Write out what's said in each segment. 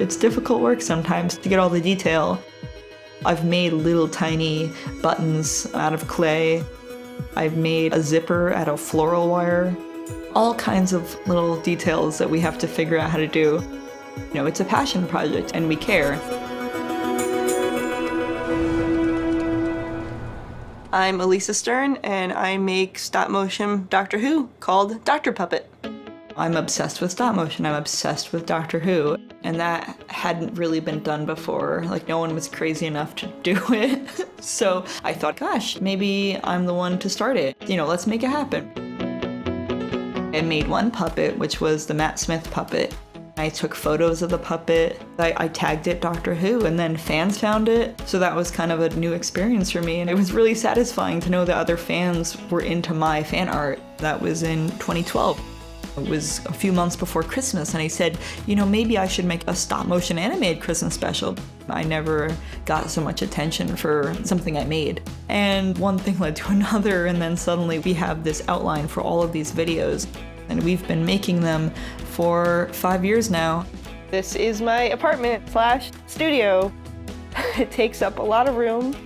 It's difficult work sometimes to get all the detail. I've made little tiny buttons out of clay. I've made a zipper out of floral wire. All kinds of little details that we have to figure out how to do. You know, it's a passion project and we care. I'm Alisa Stern and I make stop motion Doctor Who called Doctor Puppet. I'm obsessed with stop motion. I'm obsessed with Doctor Who. And that hadn't really been done before. Like, no one was crazy enough to do it. so I thought, gosh, maybe I'm the one to start it. You know, let's make it happen. I made one puppet, which was the Matt Smith puppet. I took photos of the puppet. I, I, tagged it Doctor Who, and then fans found it. So that was kind of a new experience for me. And it was really satisfying to know that other fans were into my fan art. That was in 2012. It was a few months before Christmas, and I said, you know, maybe I should make a stop motion animated Christmas special. I never got so much attention for something I made. And one thing led to another, and then suddenly we have this outline for all of these videos. And we've been making them for five years now. This is my apartment slash studio. it takes up a lot of room.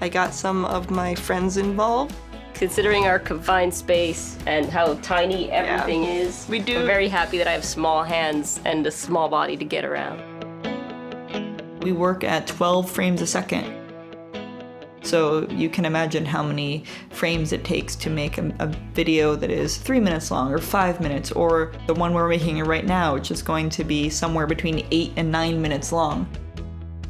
I got some of my friends involved. Considering our confined space and how tiny everything yeah, is, we do. I'm very happy that I have small hands and a small body to get around. We work at 12 frames a second. So you can imagine how many frames it takes to make a, a, video that is three minutes long or five minutes, or the one we're making right now, which is going to be somewhere between eight and nine minutes long.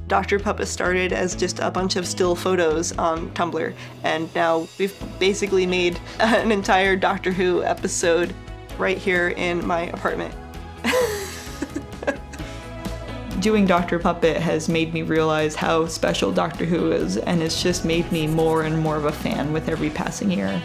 Dr. Puppet started as just a bunch of still photos on Tumblr, and now we've basically made an entire Doctor Who episode right here in my apartment. Doing Dr. Puppet has made me realize how special Doctor Who is, and it's just made me more and more of a fan with every passing year.